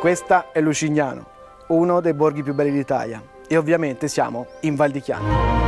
Questa è Lucignano, uno dei borghi più belli d'Italia e ovviamente siamo in Val di Chiana.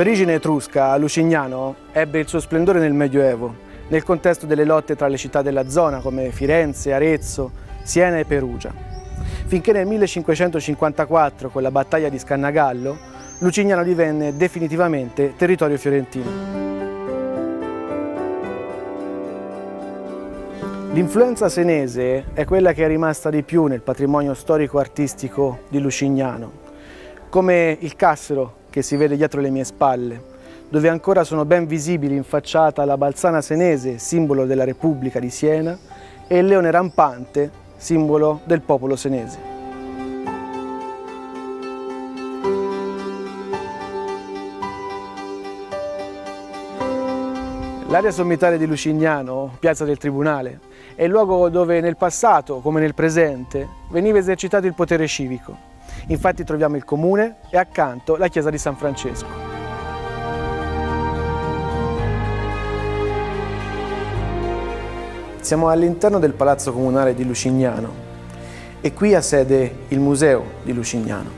Origine etrusca, Lucignano ebbe il suo splendore nel Medioevo, nel contesto delle lotte tra le città della zona come Firenze, Arezzo, Siena e Perugia. Finché nel 1554, con la battaglia di Scannagallo, Lucignano divenne definitivamente territorio fiorentino. L'influenza senese è quella che è rimasta di più nel patrimonio storico-artistico di Lucignano, come il cassero che si vede dietro le mie spalle, dove ancora sono ben visibili in facciata la balzana senese, simbolo della Repubblica di Siena, e il leone rampante, simbolo del popolo senese. L'area sommitale di Lucignano, piazza del Tribunale, è il luogo dove nel passato, come nel presente, veniva esercitato il potere civico. Infatti troviamo il comune e accanto la chiesa di San Francesco. Siamo all'interno del palazzo comunale di Lucignano e qui ha sede il museo di Lucignano.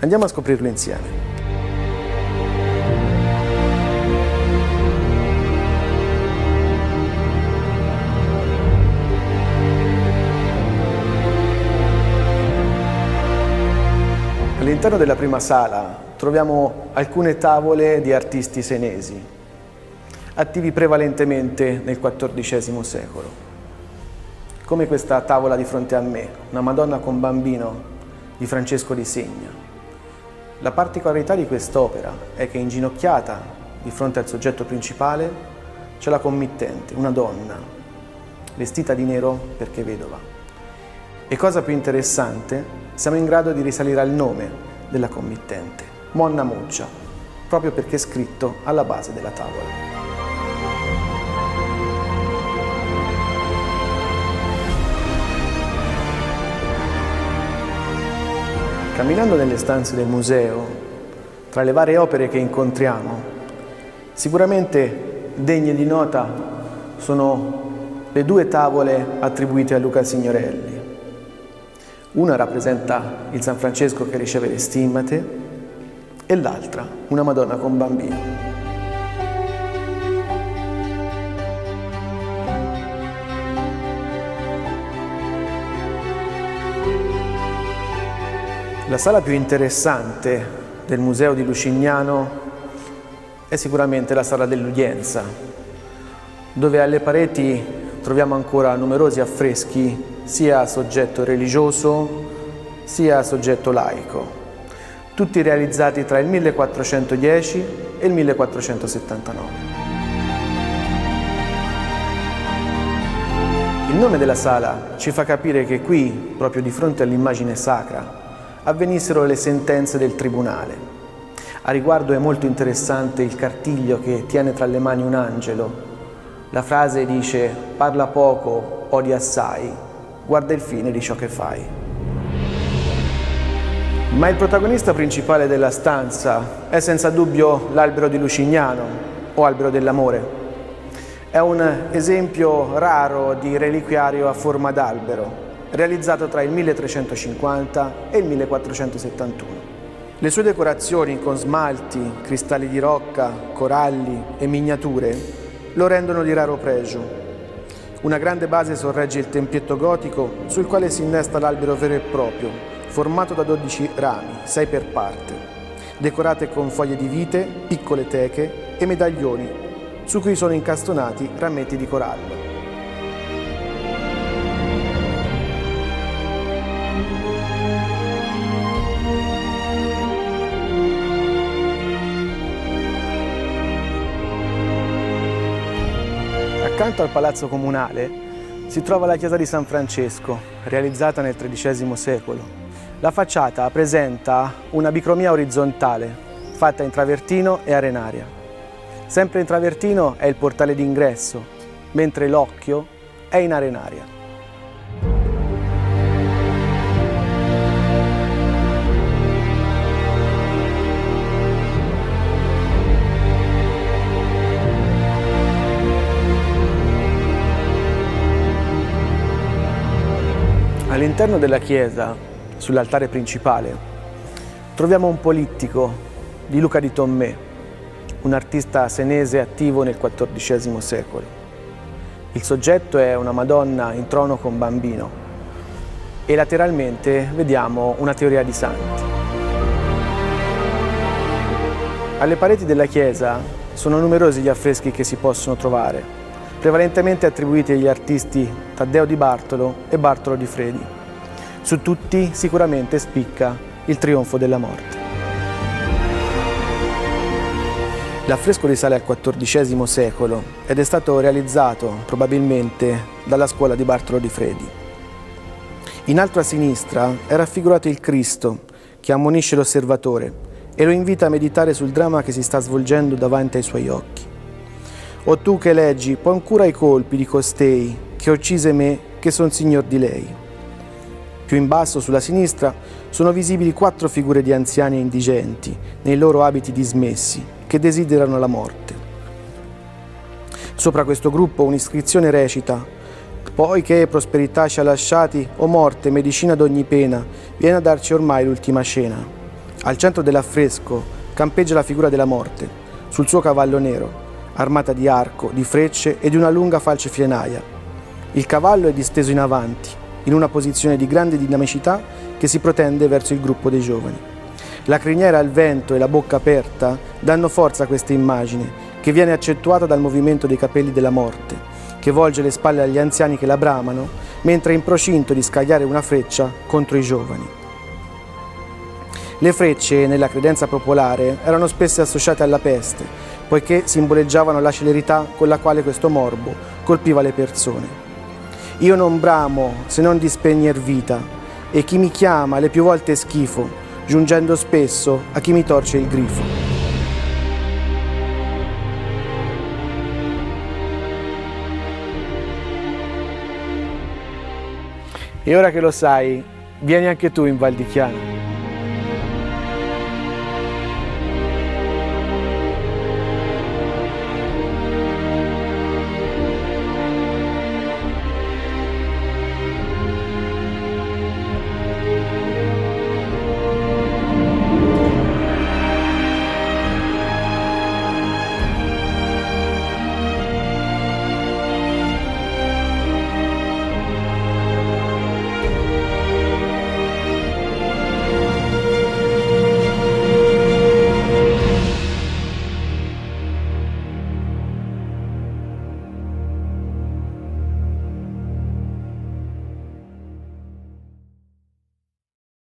Andiamo a scoprirlo insieme. All'interno della prima sala troviamo alcune tavole di artisti senesi, attivi prevalentemente nel XIV secolo. Come questa tavola di fronte a me, una Madonna con bambino di Francesco di Segna. La particolarità di quest'opera è che inginocchiata di fronte al soggetto principale c'è la committente, una donna, vestita di nero perché vedova. E cosa più interessante, siamo in grado di risalire al nome della committente, Monna Muccia, proprio perché scritto alla base della tavola. Camminando nelle stanze del museo, tra le varie opere che incontriamo, sicuramente degne di nota sono le due tavole attribuite a Luca Signorelli. Una rappresenta il San Francesco che riceve le stimmate e l'altra una Madonna con bambino. La sala più interessante del Museo di Lucignano è sicuramente la sala dell'udienza, dove alle pareti troviamo ancora numerosi affreschi sia soggetto religioso sia soggetto laico, tutti realizzati tra il 1410 e il 1479. Il nome della sala ci fa capire che qui, proprio di fronte all'immagine sacra, avvenissero le sentenze del tribunale. A riguardo è molto interessante il cartiglio che tiene tra le mani un angelo. La frase dice parla poco, odia assai, guarda il fine di ciò che fai. Ma il protagonista principale della stanza è senza dubbio l'albero di Lucignano o albero dell'amore. È un esempio raro di reliquiario a forma d'albero, realizzato tra il 1350 e il 1471. Le sue decorazioni con smalti, cristalli di rocca, coralli e miniature lo rendono di raro pregio una grande base sorregge il tempietto gotico sul quale si innesta l'albero vero e proprio, formato da 12 rami, 6 per parte, decorate con foglie di vite, piccole teche e medaglioni, su cui sono incastonati rametti di corallo. Accanto al Palazzo Comunale si trova la chiesa di San Francesco, realizzata nel XIII secolo. La facciata presenta una bicromia orizzontale, fatta in travertino e arenaria. Sempre in travertino è il portale d'ingresso, mentre l'occhio è in arenaria. All'interno della chiesa, sull'altare principale, troviamo un polittico di Luca di Tommè, un artista senese attivo nel XIV secolo. Il soggetto è una Madonna in trono con bambino e lateralmente vediamo una teoria di santi. Alle pareti della chiesa sono numerosi gli affreschi che si possono trovare, prevalentemente attribuiti agli artisti Taddeo di Bartolo e Bartolo di Fredi. Su tutti sicuramente spicca il trionfo della morte. L'affresco risale al XIV secolo ed è stato realizzato probabilmente dalla scuola di Bartolo di Fredi. In alto a sinistra è raffigurato il Cristo che ammonisce l'osservatore e lo invita a meditare sul dramma che si sta svolgendo davanti ai suoi occhi. O tu che leggi, pon cura ai colpi di costei, che uccise me, che son signor di lei. Più in basso, sulla sinistra, sono visibili quattro figure di anziani e indigenti, nei loro abiti dismessi, che desiderano la morte. Sopra questo gruppo un'iscrizione recita Poi che prosperità ci ha lasciati, o morte, medicina d'ogni pena, viene a darci ormai l'ultima cena. Al centro dell'affresco campeggia la figura della morte, sul suo cavallo nero, armata di arco, di frecce e di una lunga falce fienaia. Il cavallo è disteso in avanti, in una posizione di grande dinamicità che si protende verso il gruppo dei giovani. La criniera al vento e la bocca aperta danno forza a questa immagine, che viene accentuata dal movimento dei capelli della morte, che volge le spalle agli anziani che la bramano, mentre è in procinto di scagliare una freccia contro i giovani. Le frecce, nella credenza popolare, erano spesso associate alla peste, poiché simboleggiavano la celerità con la quale questo morbo colpiva le persone. Io non bramo se non di spegner vita, e chi mi chiama le più volte schifo, giungendo spesso a chi mi torce il grifo. E ora che lo sai, vieni anche tu in Val di Chiano.